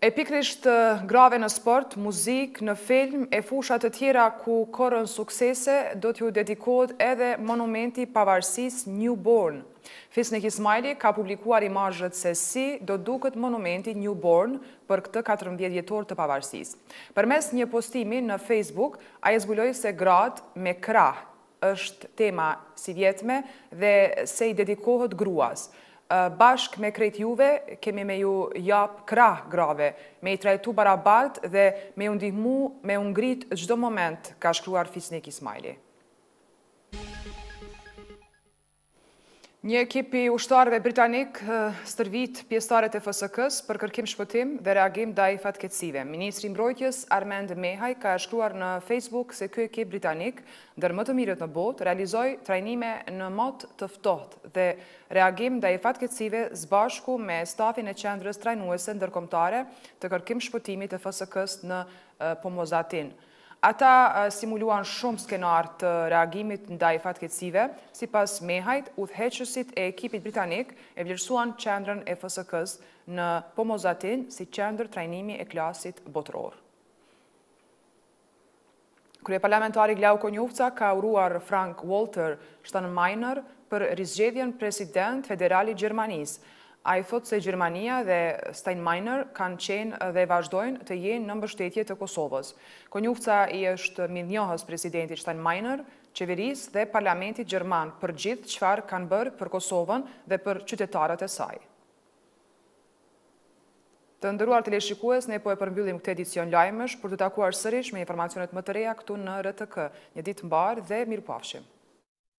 E pikërisht grave në sport, muzikë, në film e fusha të tjera ku korrën suksese, do t'ju dedikohet edhe monumenti i pavarësisë Newborn. Fisnik Ismaili ka publikuar imazhet se si do duket monumenti Newborn për këtë 14 vjetor të pavarësisë. Përmes një postimi në Facebook, ai zbuloi se gratë me krah është tema sivjetme dhe se i dedikohet gruas. Bashkë me krejt juve kemi me ju jap krah grave, me i trajtu barabartë dhe me ju ndihmu me u ngrit çdo moment, ka shkruar Fisnik Ismaili. Një ekip i ushtarëve britanikë stërvit pjesëtarët e FSK-së për kërkim shpëtim dhe reagim ndaj fatkeqësive. Ministri i Mbrojtjes, Armend Mehaj, ka shkruar në Facebook se ky ekip britanik, ndër më të mirët në botë, realizoi trajnime në mot të ftohtë dhe reagim ndaj fatkeqësive së bashku me stafin e Qendrës Trajnuese Ndërkombëtare të Kërkim Shpëtimit të FSK-së në Pomozatin. Ata simuluan shumë skenarë të reagimit ndaj fatkeqësive. Sipas Mehajt, udhëheqësit e ekipit britanik e vlerësuan qendrën e FSK-së në Pomozatin si qendër trajnimi e klasit botëror. Kryeparlamentari Glauk Konjufca ka uruar Frank-Walter Steinmeier për rizgjedhjen president federal i Gjermanisë. Ai thotë se Gjermania dhe Steinmeier kanë qenë dhe vazhdojnë të jenë në mbështetje të Kosovës. Konjufca i është mirënjohës presidentit Steinmeier, qeverisë dhe parlamentit gjerman për gjithë çfarë kanë bërë për Kosovën dhe për qytetarët e saj. Të nderuar teleshikues, ne po e përmbyllim këtë edicion lajmesh për t'u takuar sërish me informacionet më të reja këtu në RTK. Një ditë mbarë dhe mirupafshim!